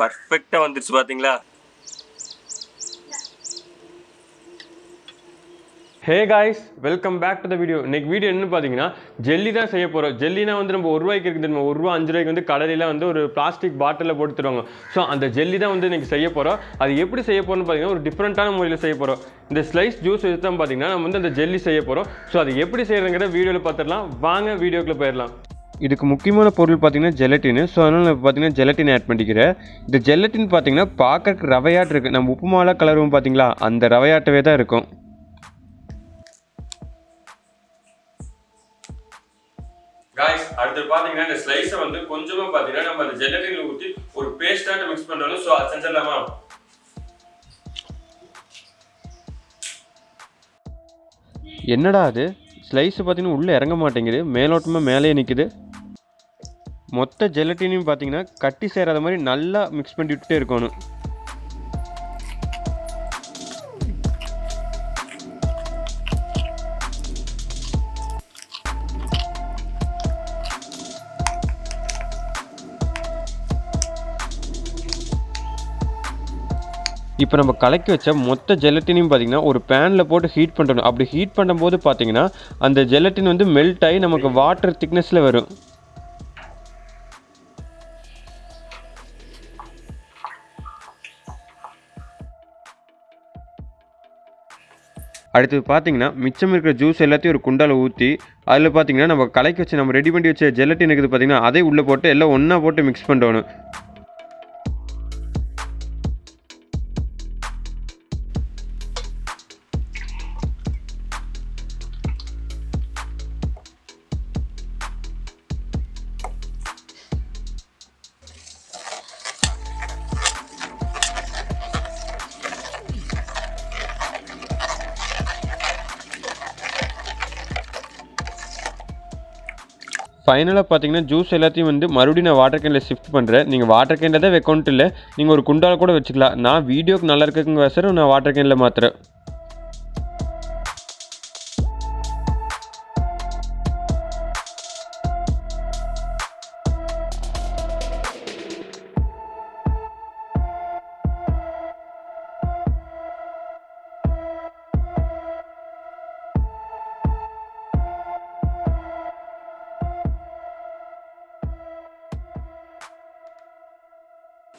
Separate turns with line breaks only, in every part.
பர்ஃபெக்டாக வந்துருச்சு பார்த்தீங்களா
hey guys welcome back to the video இன்னைக்கு வீடியோ என்ன பார்த்தீங்கன்னா ஜெல்லி தான் செய்ய போகிறோம் ஜெல்லினா வந்து நம்ம ஒரு ரூபாய்க்கு இருக்குது நம்ம ஒரு ரூபா அஞ்சு ரூபாய்க்கு வந்து கடையில் வந்து ஒரு பிளாஸ்டிக் பாட்டிலில் போட்டு தருவாங்க. ஸோ அந்த ஜெல்லி தான் வந்து இன்றைக்கி செய்ய போகிறோம் அது எப்படி செய்ய போகிறோம்னு பார்த்தீங்கன்னா ஒரு டிஃப்ரெண்ட்டான முறையில் செய்ய போகிறோம் இந்த ஸ்லைஸ் ஜூஸ் வச்சு தான் பார்த்தீங்கன்னா நம்ம வந்து அந்த ஜெல்லி செய்ய போகிறோம் ஸோ அது எப்படி செய்யறதுங்கிற வீடியோவில் பார்த்துடலாம் வாங்க வீடியோக்குள்ளே போயிடலாம். இதுக்கு முக்கியமான பொருள் பார்த்தீங்கன்னா ஜெலட்டின் ஸோ அதனால் பார்த்தீங்கன்னா ஜெலட்டின் ஆட் பண்ணிக்கிறேன். இந்த ஜெலட்டின் பார்த்தீங்கன்னா பார்க்கறதுக்கு ரவையாட்டு இருக்குது நம்ம உப்புமாலாம் கலருவோம் பார்த்தீங்களா அந்த ரவையாட்டவே தான் இருக்கும்.
காய்ஸ் அடுத்து பார்த்தீங்கன்னா இந்த ஸ்லைஸை வந்து கொஞ்சமாக பார்த்தீங்கன்னா நம்ம அந்த ஜெலட்டினில் ஊற்றி ஒரு பேஸ்டாக மிக்ஸ் பண்ணணும் ஸோ அது செஞ்சிடலாமா?
என்னடா அது? ஸ்லைஸ் பார்த்தீங்கன்னா உள்ளே இறங்க மாட்டேங்குது. மேலோட்டமாக மேலேயே நிற்குது மொத்த ஜெலட்டினையும் பார்த்தீங்கன்னா கட்டி சேராத மாதிரி நல்லா மிக்ஸ் பண்ணி விட்டுட்டே இருக்கணும். இப்போ நம்ம கலக்கி வச்ச மொத்த ஜெலட்டினையும் பார்த்தீங்கன்னா ஒரு பேனில் போட்டு ஹீட் பண்ணணும் அப்படி ஹீட் பண்ணும்போது பார்த்தீங்கன்னா அந்த ஜெலட்டின் வந்து மெல்ட் ஆகி நமக்கு வாட்டர் திக்னஸில் வரும். அடுத்தது பார்த்தீங்கன்னா மிச்சம் இருக்கிற ஜூஸ் எல்லாத்தையும் ஒரு குண்டால் ஊற்றி அதில் பார்த்தீங்கன்னா நம்ம கலக்கி வச்சு நம்ம ரெடி பண்ணி வச்ச ஜெலட்டின் இருக்குது பார்த்தீங்கன்னா அதை உள்ளே போட்டு எல்லாம் ஒன்றா போட்டு மிக்ஸ் பண்ணணும் ஃபைனலாக பார்த்தீங்கன்னா ஜூஸ் எல்லாத்தையும் வந்து மறுபடியும் நான் வாட்டர் கேனில் ஷிஃப்ட் பண்ணுறேன் நீங்கள் வாட்டர் கேனில் தான் வைக்கணுன்ட்டு இல்லை நீங்கள் ஒரு குண்டால் கூட வச்சுக்கலாம். நான் வீடியோக்கு நல்லா இருக்குங்க சார் நான் வாட்டர் கேனில் மாத்துறேன்.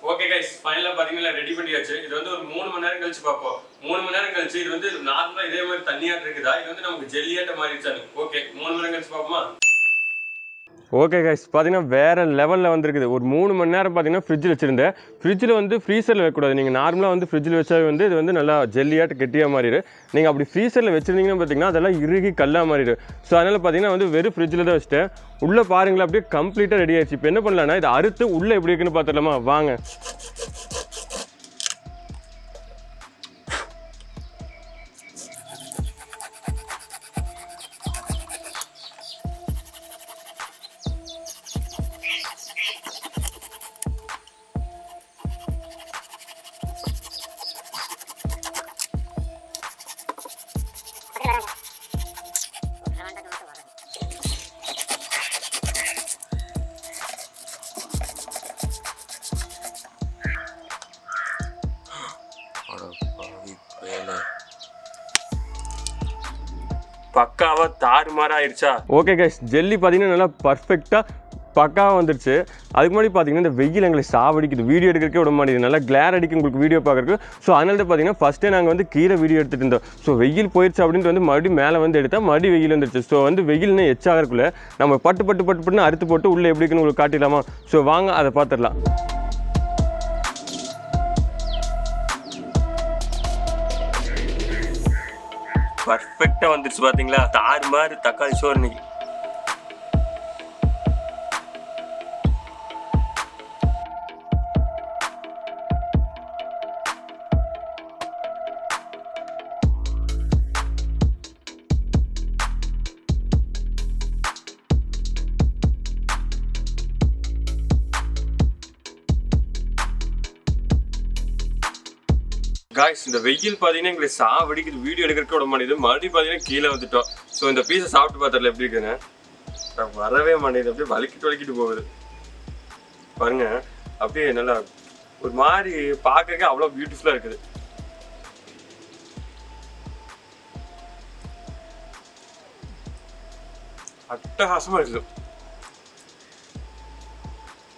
ஓகே கைஸ் ஃபைனலாக பார்த்தீங்கன்னா ரெடி பண்ணியாச்சு. இது வந்து ஒரு மூணு மணி நேரம் கழிச்சு பார்ப்போம். மூணு மணி நேரம் கழிச்சு இது வந்து நார்மலாக இதே மாதிரி தண்ணியாட்டு இருக்குதா இது வந்து நமக்கு ஜெல்லியாட்ட மாறிடுச்சானு ஓகே மூணு மணி நேரம் கழிச்சு பார்ப்போமா?
ஓகே கைஸ் பார்த்தீங்கன்னா வேறு லெவலில் வந்துருக்குது. ஒரு மூணு மணி நேரம் பார்த்தீங்கன்னா ஃப்ரிட்ஜில் வச்சுருந்தேன். ஃப்ரிட்ஜில் வந்து ஃப்ரீசரில் வைக்கக்கூடாது. நீங்கள் நார்மலாக வந்து ஃப்ரிட்ஜில் வச்சா வந்து இது வந்து நல்லா ஜெல்லியாட்டு கெட்டியாக மாறிடு நீங்கள் அப்படி ஃப்ரீசரில் வச்சுருந்தீங்கன்னு பார்த்தீங்கன்னா அதெல்லாம் இறுகி கல்லாக மாறிடு ஸோ அதனால் பார்த்தீங்கன்னா வந்து வெறும் ஃப்ரிட்ஜில் தான் வச்சுட்டேன். உள்ளே பாருங்களேன் அப்படியே கம்ப்ளீட்டாக ரெடி ஆயிடுச்சு. இப்போ என்ன பண்ணலான்னா இதை அறுத்து உள்ளே எப்படி இருக்குன்னு பார்த்துடலாமா வாங்க.
பக்காவாக தாறுமாறா ஆயிடுச்சா?
ஓகே கைஸ் ஜெல்லி பார்த்தீங்கன்னா நல்லா பர்ஃபெக்டாக பக்காவாக வந்துருச்சு. அதுக்கு முன்னாடி பார்த்தீங்கன்னா இந்த வெயில் எங்களை சாவடிக்குது. வீடியோ எடுக்கிறக்கே விட மாட்டேங்குது. நல்லா கிளேர் அடிக்கும் உங்களுக்கு வீடியோ பார்க்குறதுக்கு. ஸோ அதனால தான் பார்த்தீங்கன்னா ஃபஸ்ட்டே நாங்கள் வந்து கீரை வீடியோ எடுத்துகிட்டு இருந்தோம். ஸோ வெயில் போயிடுச்சு அப்படின்ட்டு வந்து மறுபடியும் மேலே வந்து எடுத்தால் மறுபடியும் வெயில் வந்துருச்சு. ஸோ வந்து வெயில்னு எச்சாகிறக்குள்ள நம்ம பட்டு பட்டு பட்டு பட்டுன்னு அறுத்து போட்டு உள்ளே எப்படி இருக்குன்னு உங்களுக்கு காட்டிடலாமா? ஸோ வாங்க அதை பார்த்துடலாம்.
பர்ஃபெக்டா வந்துருச்சு பாத்தீங்களா? மாதிரி தக்காளி சோறு இன்னைக்கு. காய்ஸ் இந்த வெயில் பார்த்தீங்கன்னா எங்களுக்கு சாவடிக்குது. வீடியோ எடுக்கிறதுக்கு விட மாட்டேங்குது. மறுபடியும் பார்த்தீங்கன்னா கீழே வந்துட்டோம். ஸோ இந்த பீஸை சாப்பிட்டு பார்த்ததுல எப்படி இருக்குன்னு? வரவே மாட்டேங்குது. அப்படியே வலிக்கிட்டு வலிக்கிட்டு போகுது. பாருங்க. அப்படியே நல்லா
ஒரு மாதிரி பார்க்கறதுக்கு அவ்வளோ பியூட்டிஃபுல்லாக இருக்குது. அட்டகாசமாக இருக்குது.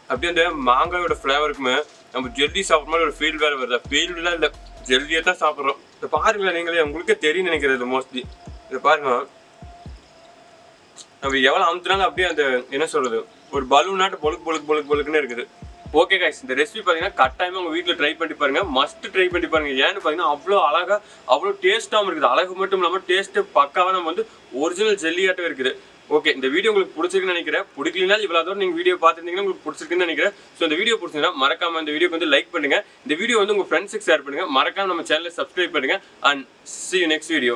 அப்படியே அந்த மாங்காயோட ஃப்ளேவருக்குமே நம்ம ஜெல்லி சாப்பிட்ற மாதிரி ஒரு ஃபீல் வேறு வருது. ஃபீல்லாம் இல்லை. ஜெல்லியை தான் சாப்பிட்றோம். இதை பாருங்களேன் நீங்களே உங்களுக்கே தெரியும் நினைக்கிறது மோஸ்ட்லி இதை பாருங்க. நம்ம எவ்வளோ அமுத்துனாலும் அப்படியே அந்த என்ன சொல்கிறது ஒரு பலூனாட்டு பொழுக்கு பொழுக்கு பொழுக்கு பொழுக்குன்னு இருக்குது. ஓகே கைஸ் இந்த ரெசிபி பார்த்தீங்கன்னா கட்டாயமாக உங்கள் வீட்டில் ட்ரை பண்ணி பாருங்கள் மஸ்ட் ட்ரை பண்ணி பாருங்கள் ஏன்னு பார்த்தீங்கன்னா அவ்வளோ அழகாக அவ்வளோ டேஸ்ட்டாகவும் இருக்குது. அழகு மட்டும் இல்லாமல் டேஸ்ட்டு பக்காவாக நம்ம வந்து ஒரிஜினல் ஜெல்லியாட்டம் இருக்குது. ஓகே இந்த வீடியோ உங்களுக்கு பிடிச்சிருக்குன்னு நினைக்கிறேன். பிடிக்கலனா இவ்வளோ தூரம் நீங்கள் வீடியோ பார்த்துருந்தீங்கன்னா உங்களுக்கு பிடிச்சிருக்குன்னு நினைக்கிறேன். ஸோ இந்த வீடியோ பிடிச்சிங்கன்னா மறக்காம இந்த வீடியோக்கு வந்து லைக் பண்ணுங்க. இந்த வீடியோ வந்து உங்கள் ஃப்ரெண்ட்ஸுக்கு ஷேர் பண்ணுங்க. மறக்காம நம்ம சேனலை சப்ஸ்கிரைப் பண்ணுங்க. And see you next video